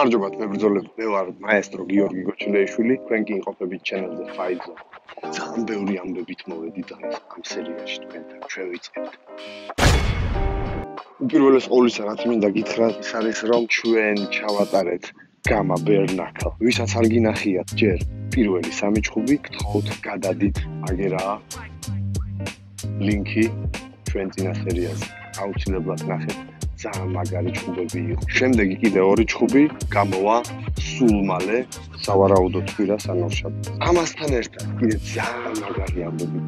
გამარჯობათ მებრძოლები. მე ვარ მაესტრო გიორგი გოჩილეიშვილი, თქვენ კი იმყოფებით ჩანელზე Fight Zone. ძალიან ბევრი ამბებით მოვედით ამ სერიაში თქვენთან. ჩვენ ვიწყებთ. უპირველეს ყოვლისა, რაც მინდა გითხრათ, ის არის რომ ჩვენ ჩავატარეთ გამა ბერნაკალ. ვისაც არ გინახიათ ჯერ პირველი სამი ჭუბი, გთხოვთ გადადით აგერა ლინკი ჩვენ წინა სერიაზე. აუცილებლად ნახეთ. ძალიან მაგარი ჭუბები იყო. შემდეგი კიდე ორი ჭუბი გამოვა სულ მალე სავარაუდო თვირას ანორშად. ამასთან ერთად კიდე ძალიან მაგარი ამბები.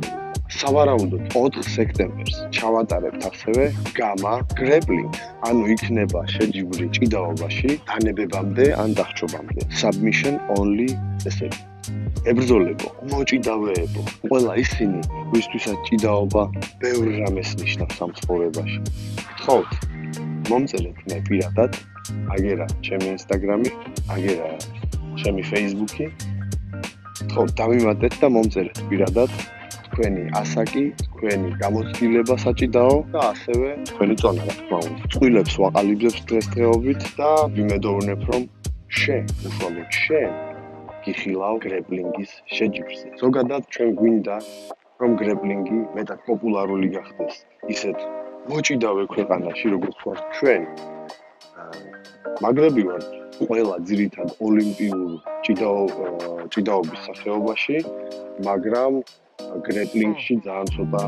სავარაუდოდ 4 სექტემბერს ჩავატარებთ ასევე გამა გრეპლინგ. ანუ იქნება შეჯიბრი ჭიდაობაში დანებებამდე ან დახჭობამდე. submission only ესე. ებრძოლებო, მოჭიდავეებო. ყველა ისინი, ვისთვისაც ჭიდაობა ბევრ რამეს ნიშნავს სამწუხაროებაში. ხო, მომწერეთ მე პირადად. აგერა ჩემი ინსტაგრამი აგერა ჩემი ფეისბუქი ხო დამიმატეთ და მომწერეთ პირადად. თქვენი ასაკი თქვენი გამოცდილება საჭიდაო. და ასევე თქვენი წონა რა თქმა უნდა. წვილებს ვაყალიბებს დღესდღეობით და ვიმედოვნებ რომ შენ უშუალოდ შენ გიხილავ გრეპლინგის შეჯიბრზე. ზოგადად ჩვენ გვინდა რომ გრეპლინგი მეტად პოპულარული გახდეს. ისეთ მოჭიდავე ქვეყანაში როგორც ვარ ჩვენ. მაგრები ვარ ყველა ძირითად ოლიმპიურ ჭიდაო ჭიდაობის სახეობაში მაგრამ გრეპლინგში ძალიან ცოტა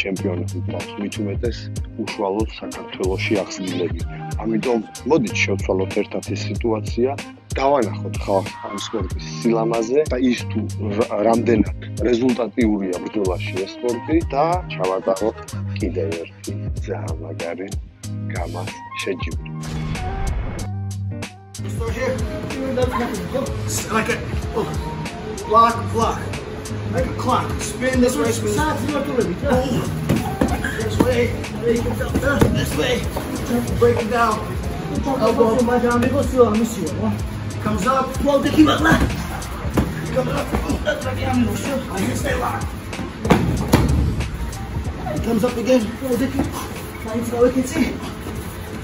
ჩემპიონები გვაქვს მით უმეტეს უშუალოდ საქართველოსში ახსნილები ამიტომ მოდით შევცვალოთ ერთად ეს სიტუაცია დავანახოთ ხალხ ამ სპორტის სილამაზე და ის თუ რამდენად რეზულტატიურია ბრძოლაში ეს სპორტი და ჩავატაროთ კიდევ ერთი ძალიან მაგარი გამა შეჯიბრი. like a oh, block, block, like a clock. Spin this way, spin this way. This way, break it down. Elbow. Comes up. The keep up left. Comes up. That's right behind me. Sure. I can stay locked. Comes up again. Fine, so we can see.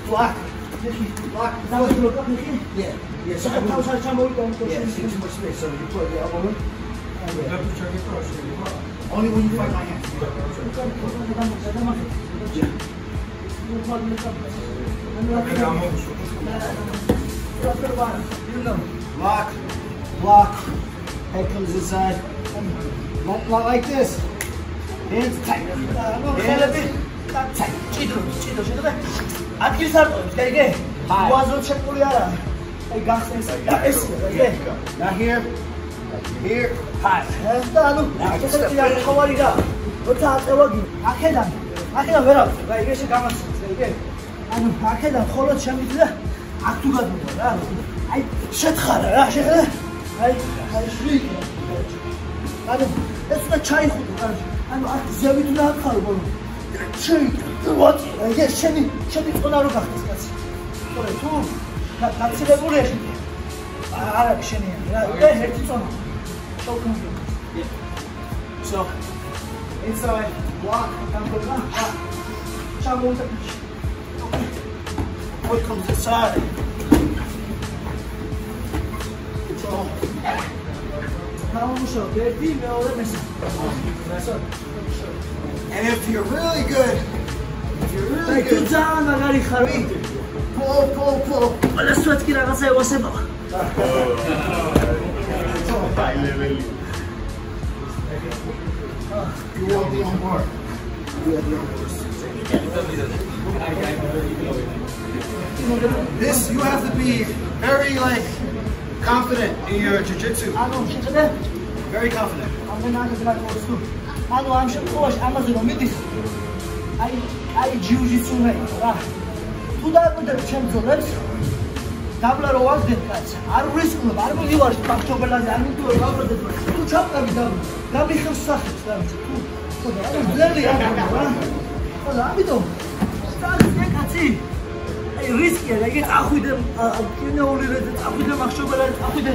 Block. Dicky, block. Now let's look up, Dicky. Yeah. Yeah, so I'm trying to move on. Yeah, see too much space, so you put the elbow in. Only when you fight my hand. Yeah. Block, block. Head comes inside. Not, not like this. Hands tight. Hands tight. ჭიდრო, ჭიდრო, შეგდა. ადგილს არ ყავს, გაიგე? უაზროდ შეყული არა. აი გახსნის. ეს, ეს. Now here. Here. High. და ანუ ესეთი ახოვარი რა. როცა აწევაგი, აქედან. აქედან ვერ აქვს. გაიგე, შეგამასწორე, გაიგე? ანუ აქედან მხოლოდ შემიძლია აქ თუ გადმოვა რა. აი შეთხარა რა შეხედა აი აი შვი ანუ ეს უნდა ჩაიხუტო რა ანუ აქ ზევით უნდა ახარო ბოლო. შეი ვატ აი ეს შენი შენი წონა რო გახდეს კაცი? ხოლე თუ გაცილებულია შენი არა შენი რა და ერთი წონა. შოუკუნდი so inside block come on ჩამოვიდა what comes inside. And if you're really good, if you're really good, pull, pull, pull. Let's try to get out of what's it. You won't be on board. You will be on board. This, you have to be very, like, confident in your jiu-jitsu. Very confident. ანუ ამ შემთხვევაში ამაზე რომ მიდის აი აი ჯიუ-ჯიტსუ მე რა თუ დაგვიდებ ჩემ ძოლებს დაბლა რო ვაგდებ კაც არ რისკულობ არ მივარ ბაქჩობელაზე არ მიდო გავდებ თუ ჩავყავი და გამიხევს სახეს რა თუ ხოდა არა ძელი არ რა ხოდა ამიტომ სტარტი კაცი რისკია და იგი წახვიდე კინეული და წახვიდე მახშობა და წახვიდე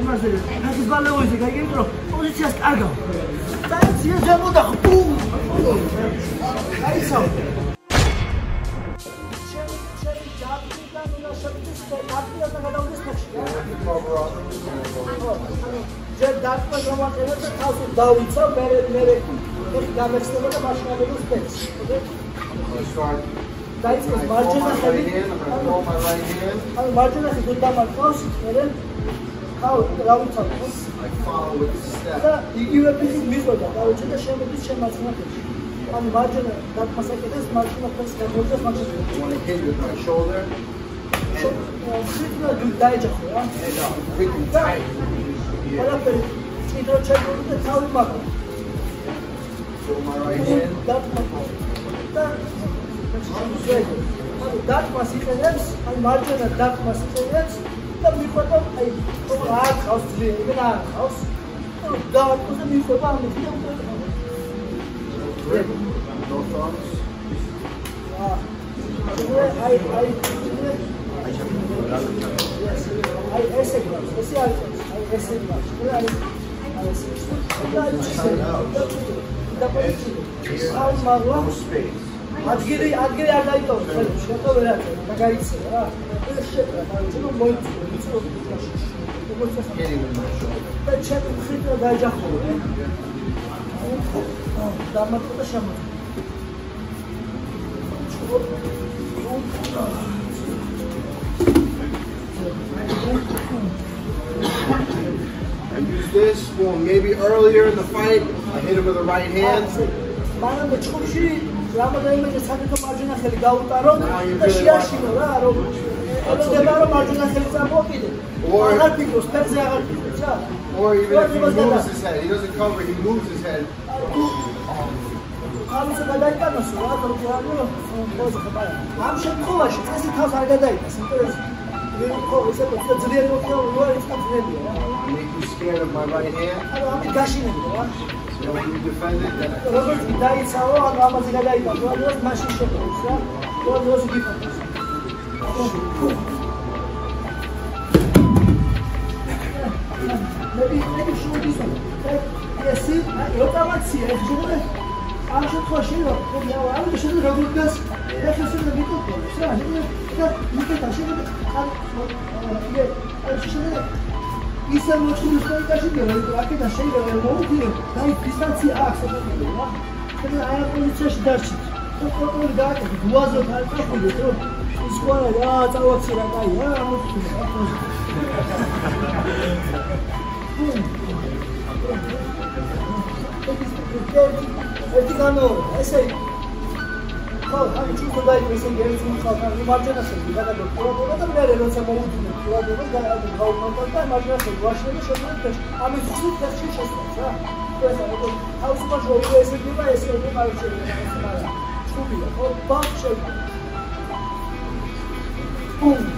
იმაზე რაკის ბალეოზე და იგი რომ პოზიციას კარგავ. წაიცი ზემოდა ბუმ აიცავ ჯერ დაკვა გავაყენებ და თავს დავიცავ მე მე ეხი გამეცნება და მაშინალებს ფეთს. დაიწყოს მარჯვენახები. ანუ მარჯვენახი თუ დამარკავს, ერენ ხავ რა ვიცავ. და იგივე ფიზიკ მიყვება, დავიწყე და შემოდის შემაძნაკებში. ანუ მარჯვენა დაკმასაკეთებს, მარჯვენა ფერს გამოიწევს მარჯვენა. შვიდმა დაიჯახო რა. და ყველაფერი ჭიდრო ჩებული და თავი მაქვს. და dat was iets anders. En maakte dat was iets anders. Dan moet je heb een aardig Ik heb een aardig huis. Ik heb een nieuw verband met veel Space. I used this one maybe earlier in the fight. I hit him with the right hand. რამოდენიმე საკეთო მარჯვენა ხელი გაუტარო და შეაშინო რა რომ ელოდება რომ მარჯვენა ხელი წამოყიდე. Or- აღარ ფიქრობს, ფერზე აღარ ფიქრობს რა. Or even if he moves his head, he doesn't cover, he moves his head. ამის გადაიტანოს რა ბარა ამ შემთხვევაში წესი თავს არ გადაიტანს იმიტომ რომ ხო ესე და ძლიერი მოხდა რა ის ძლიერი რა I make you scared of my right hand. ანუ ამით გაშინები რა როგორც დაიცავო, ანუ ამაზე გადაიბავო, როგორც მაშინ შეგვეც რა. როგორც გიფატოს. მე მე შუდის ესე როტაცია ეს შეგვეც ამ შემთხვევაში რომ მე ამ შემთხვევაში როგორ გას ეხესება მიკროფონს რა. და მიკეთაშე და ხარ მე შეიძლება ისე მოწყვის სიტუაციაში რომ რაკეტა შეიძლება მოუწიო და ის დისტანცია აქვს რა და აი ამ პოზიციაში დარჩით თუ კონტროლი გააკეთე გუაზო არ წახვიდე რომ ის ყველა რა წავაცი რა კაი რა ერთი განო ესე ხო, ხალხი ჩუქო დაიგრეს ეგრეთ მოხალხა მიმარჯვენასები გადაგოკლდა და მე როცა მოვიდნენ ქლადობა გაუმარტა და მარჯვენასები ვაშლები შეგვიძლია ფეში ამის ხსნით ფეში შესვლა რა ეს არის თავისუფალ შოუ ეს იქნება ეს იქნება არ შეიძლება ხუბია ხო ბახში ბუმ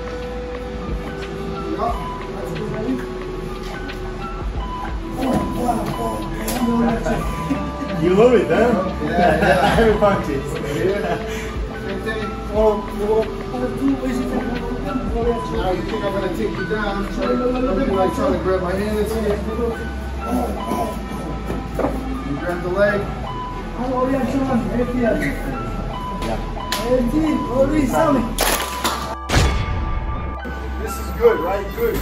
love it, huh? Yeah, Every punches. yeah. Same thing. Oh, Now you think I'm gonna take you down? Try, don't like trying to grab my hand and see. You grab the leg. this is good, right? Good.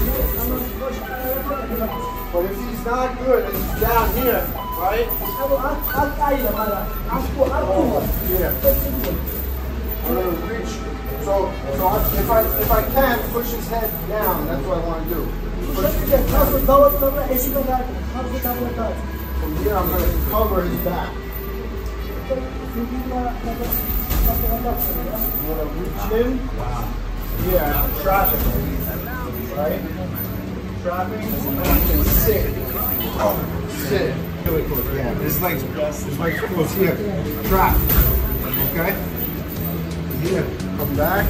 But if he's not good and he's down here, right? Oh, yeah. I'm gonna reach. So, so if I if I can push his head down, that's what I want to do. From here, I'm gonna cover his back. I'm gonna reach in. Yeah, trapping. Right? Trapping. And I can sit. Sit. Yeah, this leg's this leg's close here. Trap. Okay? Here. Come back.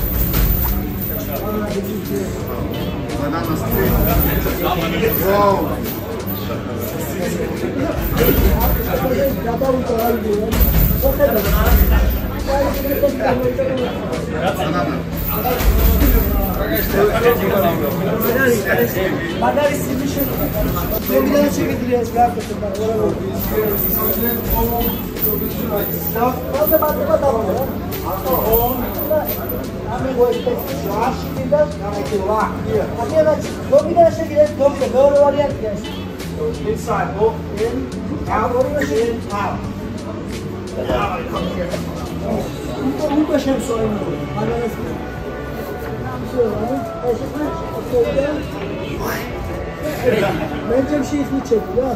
Madar isimli şey. Ben bir daha çekildireceğiz. Gel bakalım. Quando bater pra dar uma Amigo, eu acho que dá. Aqui lá, aqui. A minha vai. Vou me deixar direto, vou me dar uma orientação. Inside, go in, out, in, out. Nunca achei o sonho, mas não é assim. Bence bir şey ismi çekti ha.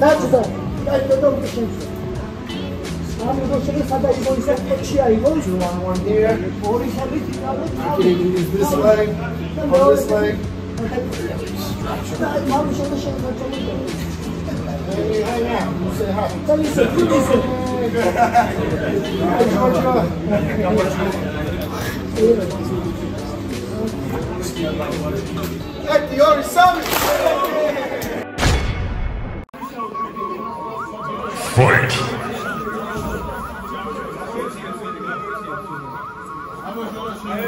That's the, that's the dog machine. One, here. Use this leg, this leg. Hey. You say me. Yes,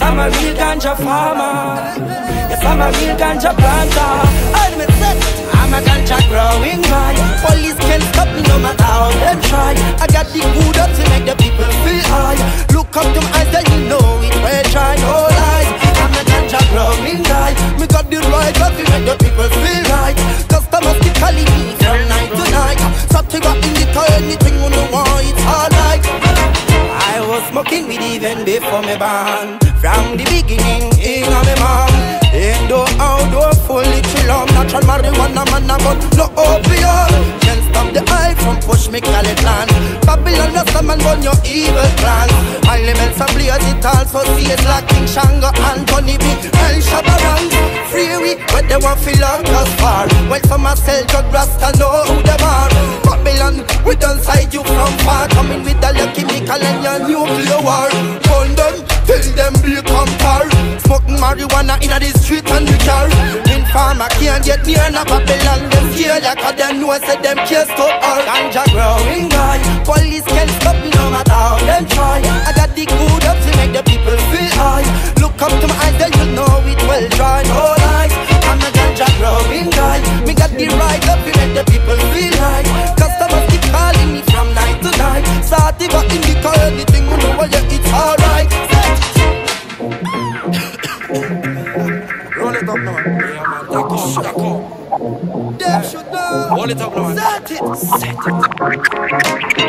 I'm a real ganja farmer. Yes, I'm a real ganja planter. Admit that I'm a ganja growing man. Police can't stop me no matter how they try. I got the good up to make the people feel high. Look up to my eyes, then you know it. Well, try no lies. I'm a ganja growing guy. Me got the right love to make the people feel right. Customers keep calling even before me born From the beginning, in a me mom. Indoor, outdoor, fully chill on Natural marijuana, man, but no opium Can't stop the eye from push me call it land Babylon, rasta man, burn your evil plan. Elements and blaze it also see it like King Shango Anthony B, El Shabarang Free we, where they want feel like us far. When some a sell drug, rasta know who they are. Babylon, we done side you from far. Coming with the lucky chemical and your nuclear war Smoking marijuana in the street and the car. In farmer can't get near na Babylon. Them fear like a them know say them can't stop her Ganja growing guy Police can't stop me no matter how them try. I got the good up to make the people feel high. Look up to my eyes then you know it well dry No oh, lies, I'm a ganja growing guy Me got the right up to make the people feel right Customers keep calling me from night to night. Sativa indica anything you know Yeah man, take a shot should know. Roll it up now Set it, set it.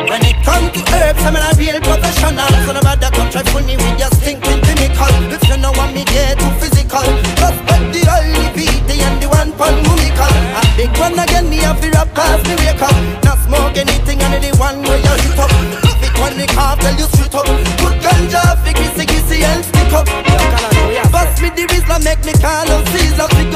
When it come to herbs, I'm a real professional. So no matter come try fool me with your stinking chemical If you know want me get too physical Just bet the only beat and the one pan mumical A big one again, me have to rap cause me wake up. Not smoke anything and the one where you hit up. If it one me can't tell you straight up. Put ganja, figgy, siggy, see and stick up. Bust me the Rizla, make me call out Caesar We go smoke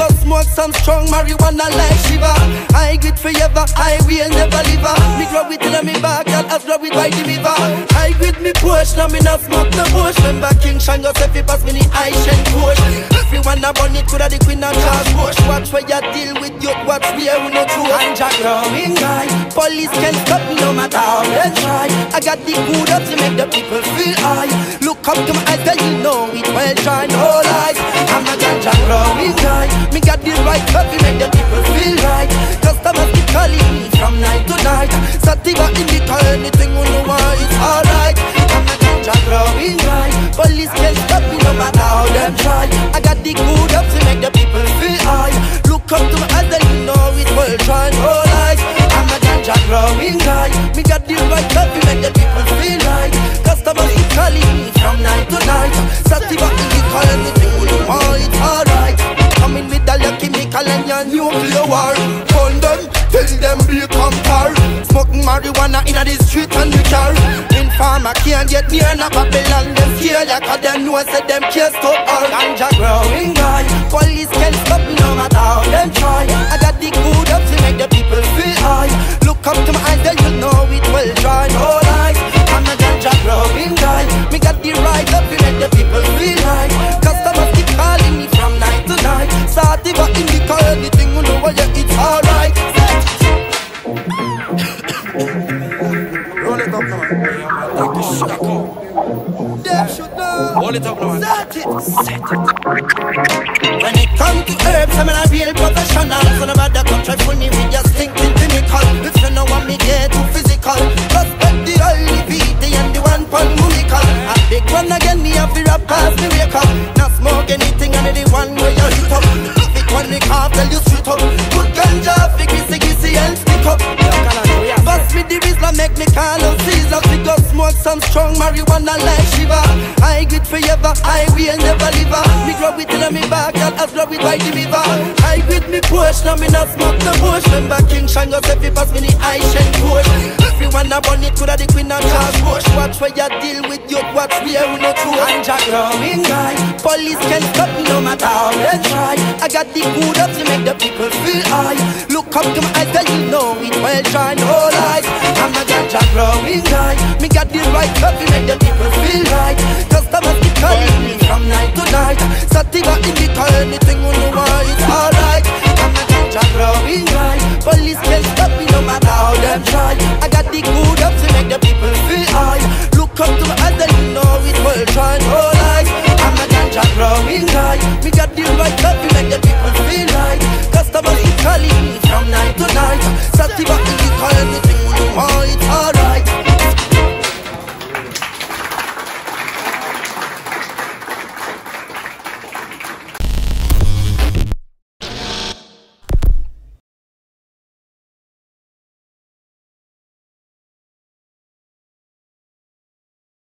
some strong, marijuana like Shiva. I grit forever, I will never live. Up. Me grow it till me back, girl, as grow it by the river. I grit me push, now me not smoke the bush. Remember King Shango if he pass me the ice and push. Everyone a burn it, coulda the queen of Charles Bush. Watch where you deal with you, watch where we no true. I'm Jack growing guy, police can stop me no matter how they try. I got the good up to make the people feel high. Look up to my eyes, then you know it well shine, no lies. I'm a ganja growing guy, me got the right coffee, make the people feel right. Customers keep calling me farmer can't get near na Babylon. Them fear like a them know say them can't stop all ganja growing guy. Police can't stop no matter how them try. I got the good up to make the people feel high. Look up to my eyes, then you know it will try. No lies, I'm a ganja growing guy. Me got the right up to make the people feel right. Customers keep calling me from night to night. Sativa indica anything you know yeah, it's alright. Roll it up now. The shock up. Them should know. Roll it up now. Set it, set it. When it comes to herbs, I'm a real professional. So no matter come try me with your stinking chemical. If you know what me get too physical, respect the oily VT and the one pan munical. A big one again, me have to rap past me wake up. Not smoke anything and the one where you hit up. Big one me can't tell you the Rizla, make me call out Caesar. We go smoke some strong marijuana like Shiva. I grit forever, I will never live Me grow it till me back, girl, as grow it by the river. I grit me push, now me not smoke the bush Remember King Shango say pass me the ice and push. Everyone a burn it, coulda the queen of Charles Bush Watch where you deal with you, watch where we no true And Jack growing guy, police can't stop me no matter how they try. I got the good up to make the people feel high Up to my eyes, you know it well shine, no lies I'm a ganja growing guy Me got the right coffee, make the people feel right. Customers keep calling me from night to night. Sativa indica anything you know why it's alright. I'm a ganja growing guy Police can't stop me no matter how them Sativa, you call me